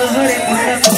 হরে Krishna হরে